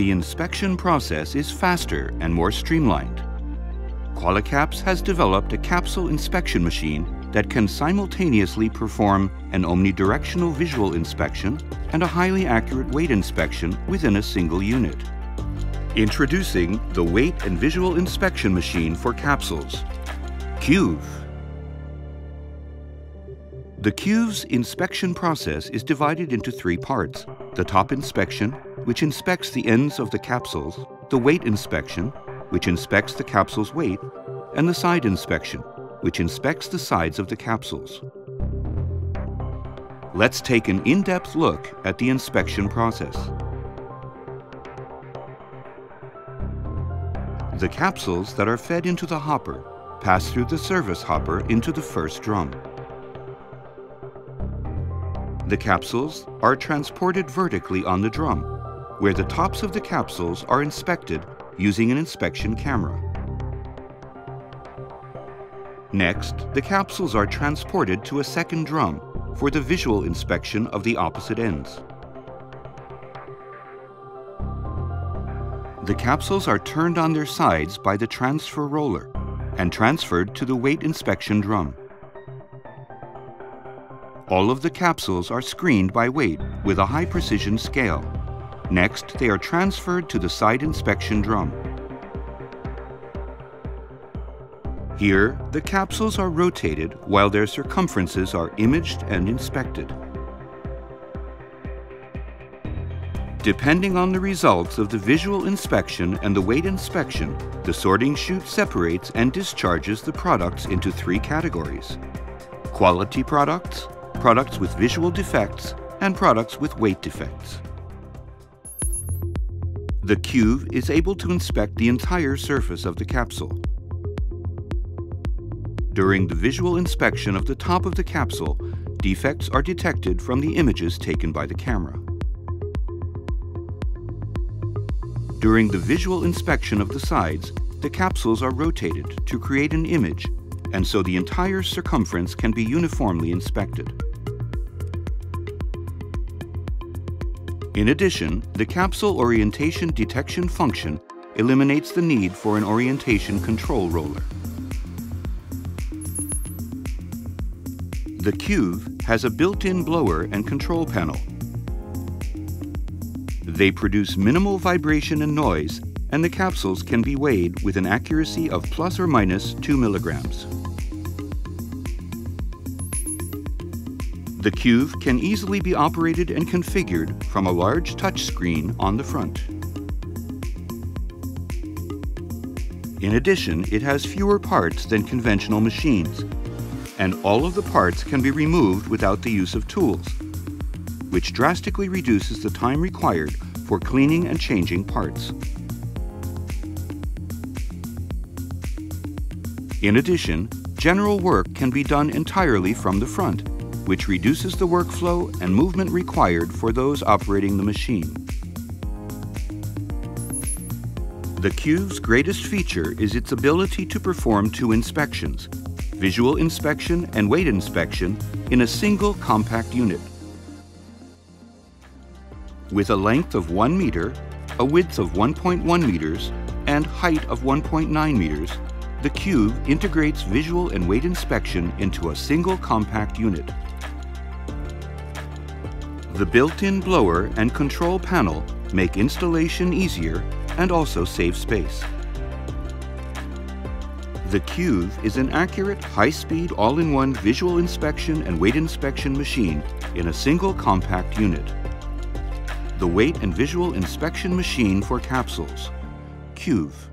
The inspection process is faster and more streamlined. Qualicaps has developed a capsule inspection machine that can simultaneously perform an omnidirectional visual inspection and a highly accurate weight inspection within a single unit. Introducing the Weight and Visual Inspection Machine for Capsules, QWV. The QWV's inspection process is divided into three parts. The top inspection, which inspects the ends of the capsules, the weight inspection, which inspects the capsule's weight, and the side inspection, which inspects the sides of the capsules. Let's take an in-depth look at the inspection process. The capsules that are fed into the hopper pass through the service hopper into the first drum. The capsules are transported vertically on the drum, where the tops of the capsules are inspected using an inspection camera. Next, the capsules are transported to a second drum for the visual inspection of the opposite ends. The capsules are turned on their sides by the transfer roller and transferred to the weight inspection drum. All of the capsules are screened by weight with a high precision scale. Next, they are transferred to the side inspection drum. Here, the capsules are rotated while their circumferences are imaged and inspected. Depending on the results of the visual inspection and the weight inspection, the sorting chute separates and discharges the products into three categories. Quality products, products with visual defects, and products with weight defects. The QWV is able to inspect the entire surface of the capsule. During the visual inspection of the top of the capsule, defects are detected from the images taken by the camera. During the visual inspection of the sides, the capsules are rotated to create an image, and so the entire circumference can be uniformly inspected. In addition, the capsule orientation detection function eliminates the need for an orientation control roller. The QWV has a built-in blower and control panel they produce minimal vibration and noise, and the capsules can be weighed with an accuracy of plus or minus 2 milligrams. The QWV can easily be operated and configured from a large touchscreen on the front. In addition, it has fewer parts than conventional machines, and all of the parts can be removed without the use of tools, which drastically reduces the time required for cleaning and changing parts. In addition, general work can be done entirely from the front, which reduces the workflow and movement required for those operating the machine. The QWV's greatest feature is its ability to perform two inspections, visual inspection and weight inspection, in a single compact unit with a length of 1 meter, a width of 1.1 meters, and height of 1.9 meters, the QWV integrates visual and weight inspection into a single compact unit. The built-in blower and control panel make installation easier and also save space. The QWV is an accurate, high-speed, all-in-one visual inspection and weight inspection machine in a single compact unit the weight and visual inspection machine for capsules, QWV.